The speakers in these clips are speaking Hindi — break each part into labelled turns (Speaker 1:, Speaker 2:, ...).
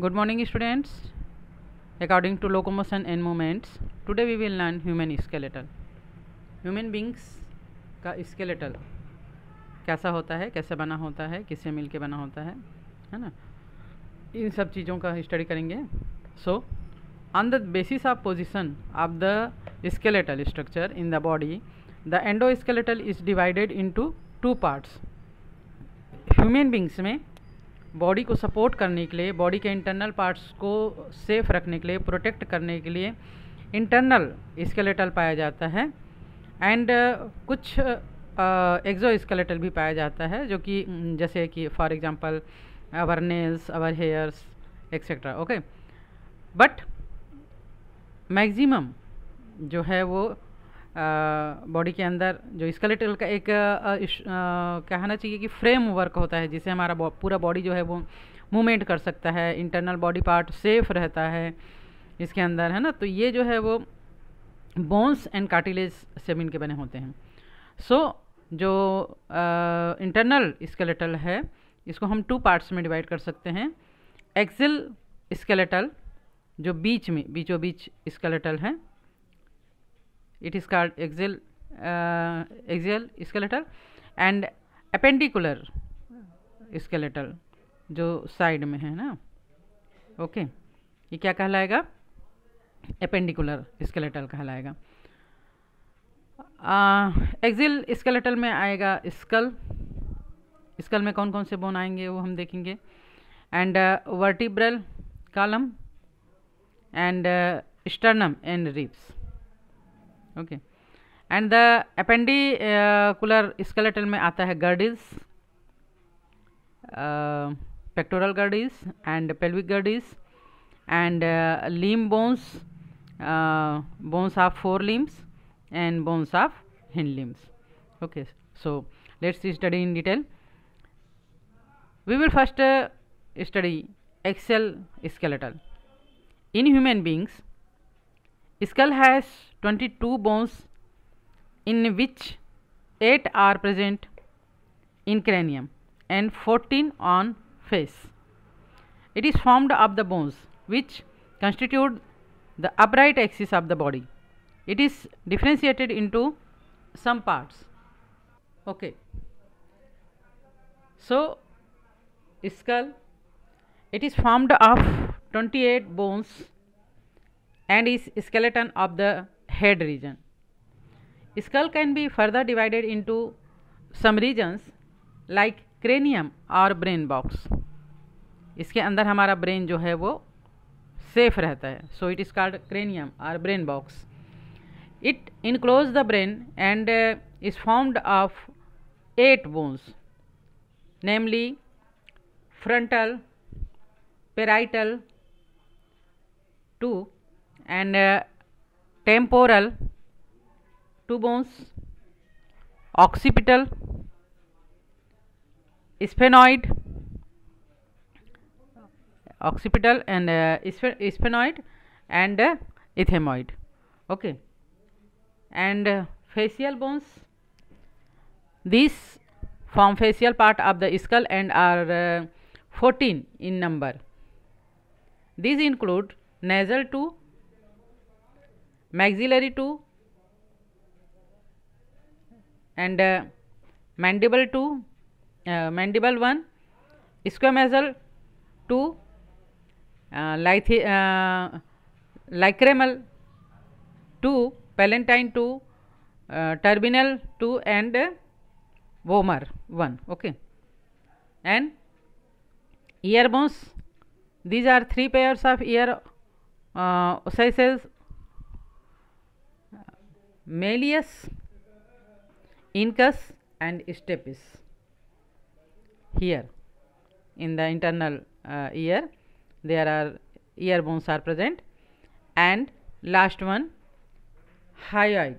Speaker 1: Good morning students according to locomotion and movements today we will learn human skeletal human beings का स्केलेटल कैसा होता है कैसे बना होता है किससे मिल के बना होता है है ना इन सब चीज़ों का स्टडी करेंगे so on the basis of position of the skeletal structure in the body the endo skeletal is divided into two parts human beings में बॉडी को सपोर्ट करने के लिए बॉडी के इंटरनल पार्ट्स को सेफ रखने के लिए प्रोटेक्ट करने के लिए इंटरनल स्केलेटल पाया जाता है एंड uh, कुछ एग्जो uh, स्केलेटल भी पाया जाता है जो कि हम्म। हम्म, जैसे कि for example our nails our hairs etcetera okay but maximum जो है वो बॉडी के अंदर जो स्केलेटल का एक कहना चाहिए कि फ्रेम वर्क होता है जिसे हमारा बौ, पूरा बॉडी जो है वो मूवमेंट कर सकता है इंटरनल बॉडी पार्ट सेफ रहता है इसके अंदर है ना तो ये जो है वो बोन्स एंड कार्टिलेज से मिल के बने होते हैं सो so, जो इंटरनल स्केलेटल है इसको हम टू पार्ट्स में डिवाइड कर सकते हैं एक्सिल स्केलेटल जो बीच में बीचों बीच स्केलेटल है it is called axial uh, axial skeletal and appendicular skeletal जो साइड में है ना ओके okay. ये क्या कहलाएगा एपेंडिकुलर स्केलेटल कहलाएगा एक्जिल uh, स्केलेटल में आएगा स्कल स्कल में कौन कौन से बोन आएंगे वो हम देखेंगे and vertebral column and sternum and ribs okay and the appendicular skeletal में आता है girdles pectoral girdles and pelvic girdles and limb bones bones of fore limbs and bones of hind limbs okay so let's study in detail we will first study axial skeletal in human beings Skull has 22 bones in which 8 are present in cranium and 14 on face. It is formed of the bones which constitute the upright axis of the body. It is differentiated into some parts. Okay. So, skull it is formed of 28 bones and is skeleton of the head region skull can be further divided into some regions like cranium और ब्रेन बॉक्स इसके अंदर हमारा ब्रेन जो है वो सेफ रहता है so it is called cranium or brain box it encloses the brain and is formed of eight bones namely frontal parietal two and uh, temporal two bones occipital sphenoid occipital and uh, sphenoid and uh, ethmoid okay and uh, facial bones these form facial part of the skull and are uh, 14 in number these include nasal 2 maxillary 2 and uh, mandible 2, uh, mandible 1, squamosal 2, uh, lycramal 2, palatine 2, turbinal 2 and vomer 1. Okay, and ear bones. These are three pairs of ear ossices Malleus, Incus and stapes. here in the internal uh, ear there are ear bones are present and last one hyoid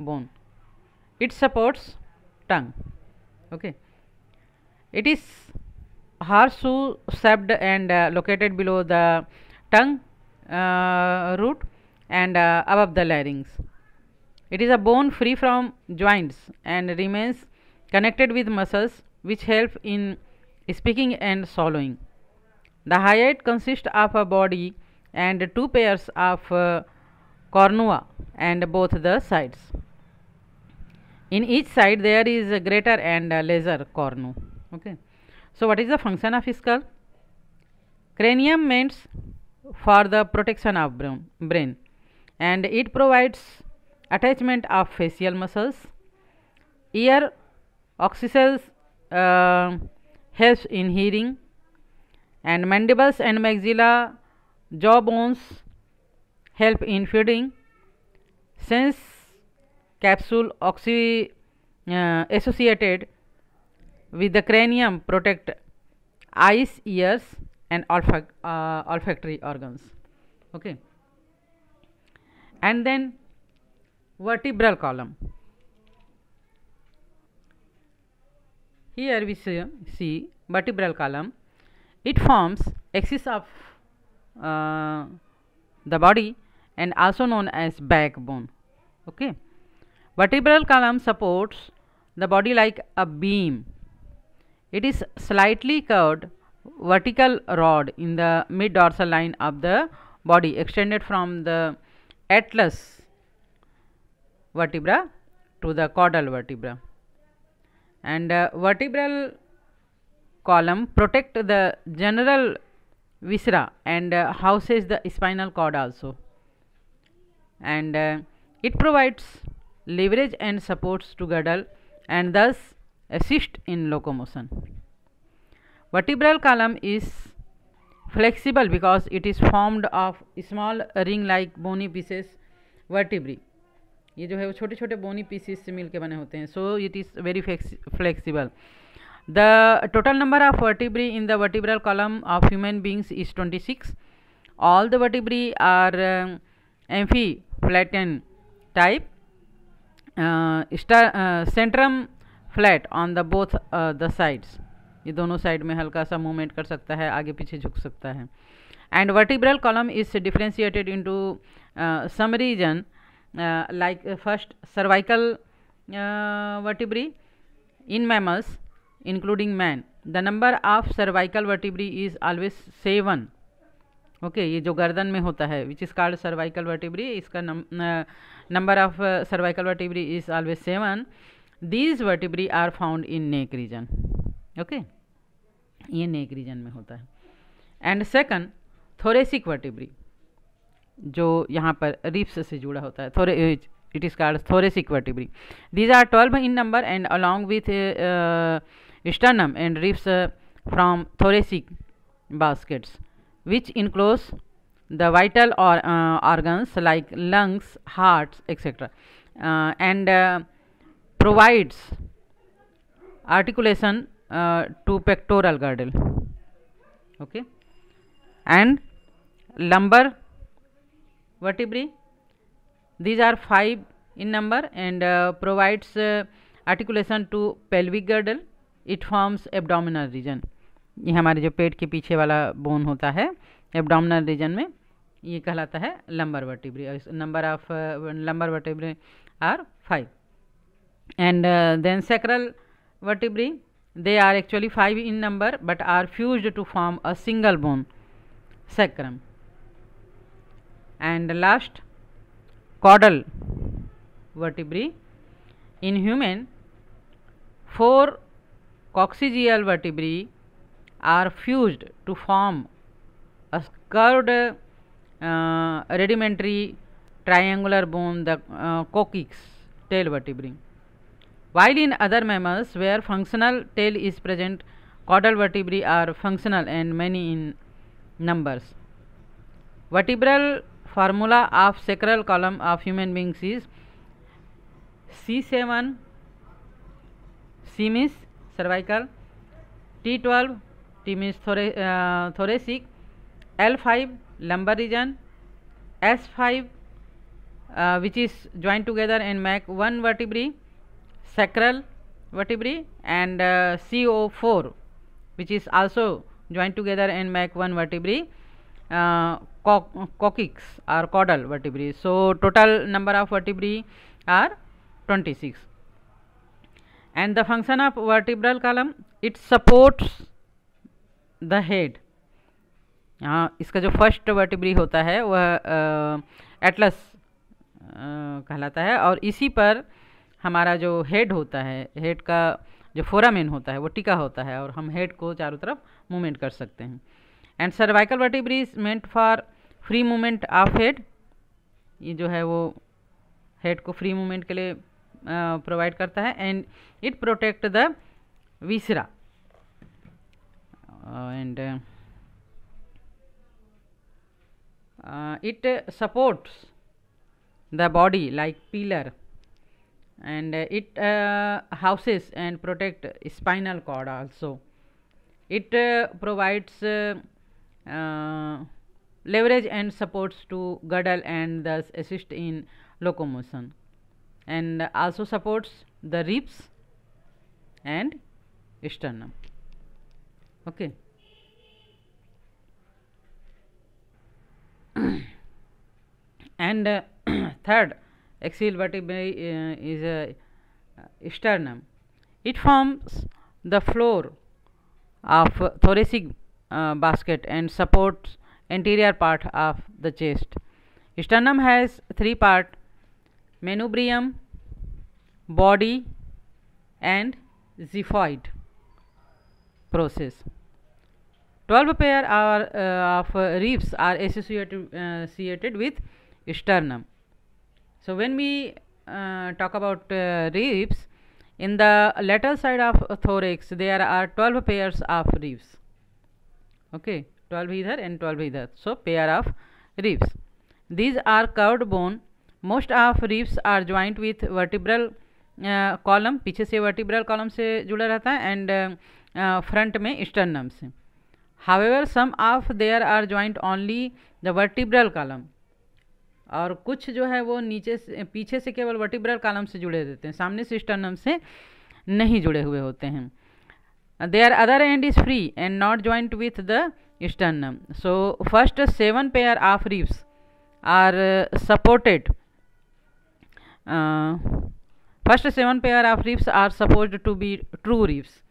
Speaker 1: bone it supports tongue okay it is horseshoe shaped and uh, located below the tongue uh, root and uh, above the larynx. It is a bone free from joints and remains connected with muscles which help in speaking and swallowing. The hyoid consists of a body and two pairs of uh, cornua and both the sides. In each side there is a greater and a lesser cornu. Okay. So what is the function of skull? Cranium means for the protection of brain and it provides attachment of facial muscles ear oxycells uh, helps in hearing and mandibles and maxilla jaw bones help in feeding sense capsule oxy uh, associated with the cranium protect eyes ears and uh, olfactory organs okay and then vertebral column. Here we see, see vertebral column. It forms axis of uh, the body and also known as backbone. Okay. Vertebral column supports the body like a beam. It is slightly curved vertical rod in the mid dorsal line of the body extended from the atlas vertebra to the caudal vertebra and uh, vertebral column protect the general viscera and uh, houses the spinal cord also and uh, it provides leverage and supports to girdle and thus assist in locomotion vertebral column is flexible because it is formed of small ring like bony pieces vertebrae ये जो है वो छोटे छोटे बोनी पीसीस से मिल के बने होते हैं so it is very flexible the total number of vertebrae in the vertebral column of human beings is twenty six all the vertebrae are amphiplatyan type centrum flat on the both the sides ये दोनों साइड में हल्का सा मूवमेंट कर सकता है आगे पीछे झुक सकता है and vertebral column is differentiated into some region like first cervical vertebrae in mammals including man the number of cervical vertebrae is always seven okay ये जो गर्दन में होता है which is called cervical vertebrae इसका number of cervical vertebrae is always seven vertebrae are found in neck region okay okay ये नेक रीजन में होता है एंड सेकंड थोरेसिक वर्टिब्री जो यहाँ पर रिप्स से जुड़ा होता है थोरे it is called thoracic vertebrae these are twelve in number and along with sternum and ribs from thoracic baskets which enclose the vital और organs like lungs heart etcetera and provides articulation to pectoral girdle okay and lumbar vertebrae these are five in number and provides articulation to pelvic girdle it forms abdominal region ये हमारे जो पेट के पीछे वाला बोन होता है एबडामिनल रीजन में ये कहलाता है lumbar vertebrae number of lumbar vertebrae are five and then sacral vertebrae They are actually 5 in number but are fused to form a single bone sacrum. And last caudal vertebrae. In human, 4 coccygeal vertebrae are fused to form a curved uh, rudimentary triangular bone, the uh, coccyx tail vertebrae. While in other mammals where functional tail is present, caudal vertebrae are functional and many in numbers. Vertebral formula of sacral column of human beings is C7 C means cervical, T12 T means thora uh, thoracic, L5 lumbar region, S5 uh, which is joined together and make one vertebrae sacral vertebrae and uh, CO4 which is also joined together and make one vertebrae uh, coccyx or caudal vertebrae. So, total number of vertebrae are 26 and the function of vertebral column it supports the head. यहाँ इसका जो फर्स्ट वर्टिब्री होता है वह एटलस कहलाता है और इसी पर हमारा जो हेड होता है हेड का जो फोरामेन होता है वो टिका होता है और हम हेड को चारों तरफ मूवमेंट कर सकते हैं and cervical vertebrae is meant for free movement of head ये जो है वो हेड को फ्री मूवमेंट के लिए प्रोवाइड करता है and it protect the viscera and it supports the body like pillar and uh, it uh, houses and protect spinal cord also it uh, provides leverage and supports to girdle and thus assist in locomotion and also supports the ribs and sternum okay and uh, third axial vertebrae uh, is a uh, sternum. It forms the floor of thoracic uh, basket and supports anterior part of the chest. Sternum has three part manubrium, body and xiphoid process. 12 pair are, uh, of uh, ribs are associated, uh, associated with sternum. So, when we uh, talk about uh, ribs, in the lateral side of thorax there are 12 pairs of ribs. Okay, 12 here and 12 here. So, pair of ribs. These are curved bone. Most of ribs are joined with vertebral column uh, पीछे से वर्टिब्रल कॉलम से जुड़ा रहता है एंड फ्रंट uh, में स्टर्नम से however some of there are joint only the vertebral column और कुछ जो है वो नीचे से पीछे से केवल वर्टिब्रल कालम से जुड़े रहते हैं सामने से स्टर्नम से नहीं जुड़े हुए होते हैं they are other end is free and not joint with the sternum so first seven pair of ribs are supported first seven pair of ribs are suppose to be true ribs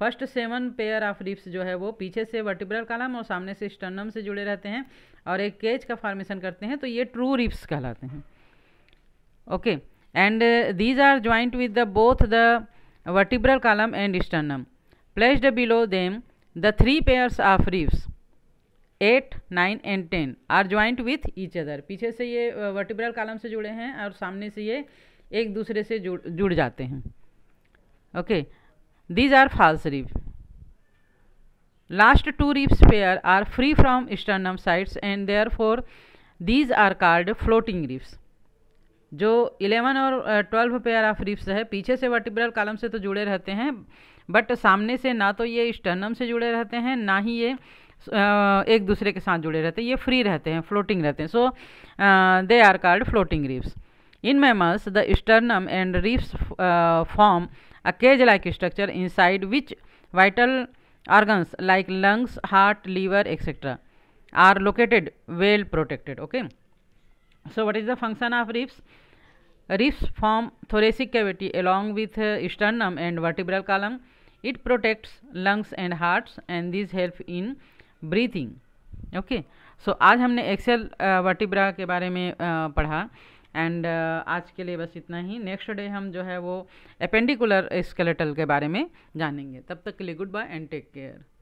Speaker 1: first seven pair of ribs जो है वो पीछे से वर्टिब्रल कालम और सामने से स्टर्नम से जुड़े रहते हैं और एक केज का फॉर्मेशन करते हैं तो ये ट्रू रिप्स कहलाते हैं okay and these are joint with the both the vertebral column and sternum placed below them the three pairs of ribs eight nine and ten are joint with each other पीछे से ये वर्टिब्रल कालम से जुड़े हैं और सामने से ये एक दूसरे से जुड़ जुड़ जाते हैं okay okay. These are false rib last two ribs pair are free from from sides and therefore these are called floating ribs जो इलेवन और ट्वेल्व पेयर ऑफ रिप्स है पीछे से वर्टिब्रल कॉलम से तो जुड़े रहते हैं बट सामने से ना तो ये स्टर्नम से जुड़े रहते हैं ना ही ये uh, एक दूसरे के साथ जुड़े रहते हैं ये फ्री रहते हैं फ्लोटिंग रहते हैं so they are called floating ribs in mammals the sternum and ribs form a cage like structure inside which vital organs like lungs heart liver etcetera are located well protected okay so what is the function of ribs ribs form thoracic cavity along with sternum and vertebral column it protects lungs and hearts and these help in breathing okay so आज हमने एक्सेल वर्टिब्रा uh, के बारे में uh, पढ़ा एंड uh, आज के लिए बस इतना ही नेक्स्ट डे हम जो है वो अपेंडिकुलर स्केलेटल के बारे में जानेंगे तब तक के लिए good bye and take care